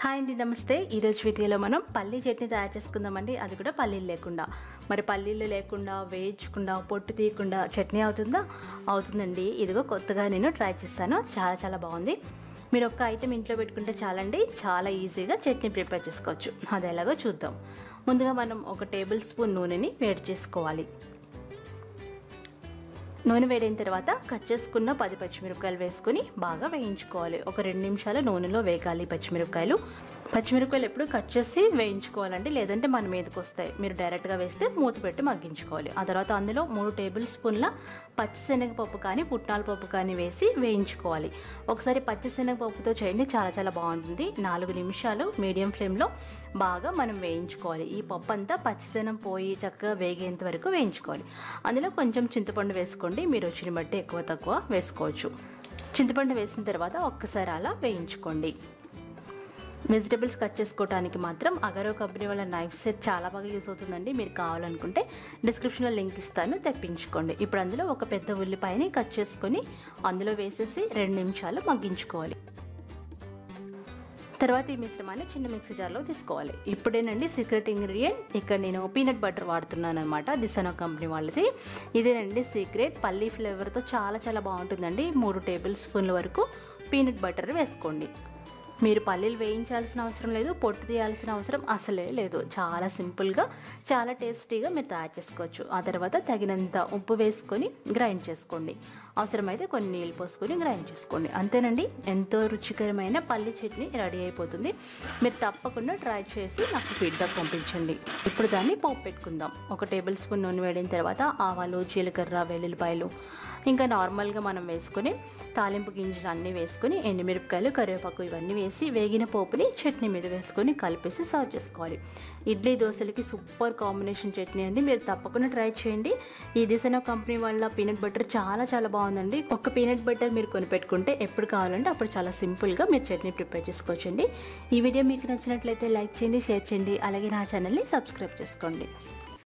Hi అండి నమస్తే. ఈరోజు వీడియోలో మనం పల్లీ చట్నీ తయారు చేసుకుందామండి. అది కూడా పల్లీలు లేకుండా. మరి పల్లీలు లేకుండా వేయించకుండా పొట్టు తీయకుండా చట్నీ అవుతుందా? అవుతుందండి. ఇదిగో కొత్తగా నేను ట్రై చేస్తాను చాలా చాలా బాగుంది. మీరు ఒక్క ఐటెం ఇంట్లో పెట్టుకుంటే చాలండి. చాలా ఈజీగా చట్నీ ప్రిపేర్ చేసుకోవచ్చు. అది ఎలాగో చూద్దాం. ముందుగా మనం ఒక టేబుల్ స్పూన్ నూనెని వేడి చేసుకోవాలి. నూనె వేడైన తర్వాత కట్ చేసుకున్న పది పచ్చిమిరపకాయలు వేసుకుని బాగా వేయించుకోవాలి. ఒక రెండు నిమిషాలు నూనెలో వేగాలి పచ్చిమిరపకాయలు. పచ్చిమిరపకాయలు ఎప్పుడు కట్ చేసి వేయించుకోవాలండి. లేదంటే మన మీదకి వస్తాయి. మీరు డైరెక్ట్గా వేస్తే మూత పెట్టి మగ్గించుకోవాలి. ఆ తర్వాత అందులో మూడు టేబుల్ స్పూన్ల పచ్చిశనగపప్పు కానీ పుట్నాల పప్పు కానీ వేసి వేయించుకోవాలి. ఒకసారి పచ్చిశనగపప్పుతో చేయండి చాలా చాలా బాగుంటుంది. నాలుగు నిమిషాలు మీడియం ఫ్లేమ్లో బాగా మనం వేయించుకోవాలి. ఈ పప్పు అంతా పచ్చిదనం పోయి చక్కగా వేగేంత వరకు వేయించుకోవాలి. అందులో కొంచెం చింతపండు వేసుకోండి. మీరు వచ్చిన బట్టి ఎక్కువ తక్కువ వేసుకోవచ్చు. చింతపండు వేసిన తర్వాత ఒక్కసారి అలా వేయించుకోండి. వెజిటబుల్స్ కట్ చేసుకోవడానికి మాత్రం అగరో కంపెనీ వాళ్ళ నైఫ్ సెట్ చాలా బాగా యూస్ అవుతుందండి. మీరు కావాలనుకుంటే డిస్క్రిప్షన్లో లింక్ ఇస్తాను. తెప్పించుకోండి. ఇప్పుడు అందులో ఒక పెద్ద ఉల్లిపాయని కట్ చేసుకొని అందులో వేసేసి రెండు నిమిషాలు మగ్గించుకోవాలి. తర్వాత ఈ మిశ్రమాన్ని చిన్న మిక్సీ జార్లో తీసుకోవాలి. ఇప్పుడేనండి సీక్రెట్ ఇంగ్రీడియంట్ ఇక్కడ నేను పీనట్ బటర్ వాడుతున్నాను అనమాట దిసనో కంపెనీ వాళ్ళది. ఇదేనండి సీక్రెట్ పల్లీ ఫ్లేవర్తో చాలా చాలా బాగుంటుందండి. మూడు టేబుల్ స్పూన్ల వరకు పీనట్ బటర్ వేసుకోండి. మీరు పల్లీలు వేయించాల్సిన అవసరం లేదు పొట్టు తీయాల్సిన అవసరం అసలే లేదు. చాలా సింపుల్గా చాలా టేస్టీగా మీరు తయారు చేసుకోవచ్చు. ఆ తర్వాత తగినంత ఉప్పు వేసుకొని గ్రైండ్ చేసుకోండి. అవసరమైతే కొన్ని నీళ్ళు పోసుకొని గ్రైండ్ చేసుకోండి. అంతేనండి ఎంతో రుచికరమైన పల్లి చట్నీ రెడీ అయిపోతుంది. మీరు తప్పకుండా ట్రై చేసి నాకు ఫీడ్బ్యాక్ పంపించండి. ఇప్పుడు దాన్ని పోపు పెట్టుకుందాం. ఒక టేబుల్ స్పూన్ నూనె వేడిన తర్వాత ఆవాలు జీలకర్ర వెల్లుల్లిపాయలు ఇంకా నార్మల్గా మనం వేసుకొని తాలింపు గింజలు అన్నీ వేసుకొని ఎండుమిరపకాయలు కరివేపాకు ఇవన్నీ వేసి వేగిన పోపుని చట్నీ మీద వేసుకొని కలిపేసి సర్వ్ చేసుకోవాలి. ఇడ్లీ దోశలకి సూపర్ కాంబినేషన్ చట్నీ అండి. మీరు తప్పకుండా ట్రై చేయండి. ఈ దిశనో కంపెనీ వల్ల పీనట్ బటర్ చాలా చాలా బాగుంది బాగుందండి. ఒక పీనట్ బటర్ మీరు కొనిపెట్టుకుంటే ఎప్పుడు కావాలంటే అప్పుడు చాలా సింపుల్గా మీరు చట్నీ ప్రిపేర్ చేసుకోవచ్చండి. ఈ వీడియో మీకు నచ్చినట్లయితే లైక్ చేయండి షేర్ చేయండి. అలాగే నా ఛానల్ని సబ్స్క్రైబ్ చేసుకోండి.